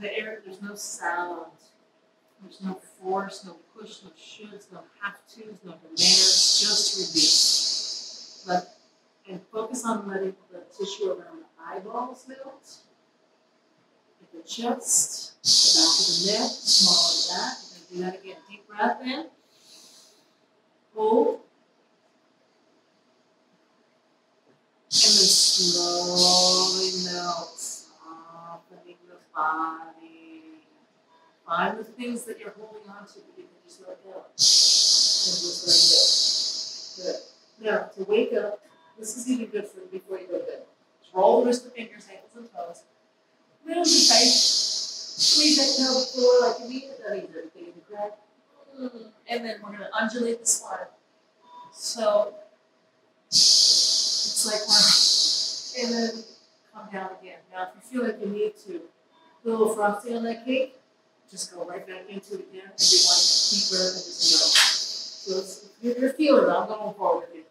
the air, there's no sound. There's no force, no push, no shoulds, no have tos, no demands, just release. Let, and focus on letting the tissue around the eyeballs melt. The chest, the back of the neck, small of that. We're gonna do that again. Deep breath in. Hold. And then slowly Find the things that you're holding on to that you can just let go. And just let go. Good. Now, to wake up, this is even good for before you go to bed. Roll the wrist of fingers, ankles, and toes. Little bit tight. Squeeze that toe floor like you mean it. That means everything in the crack. And then we're going to undulate the spine. So it's like we're, and then come down again. Now, if you feel like you need to a little frosting on that cake, just go right back into it again. Everyone, deep breath and just go. So you're, feeling it. I'm going forward with you.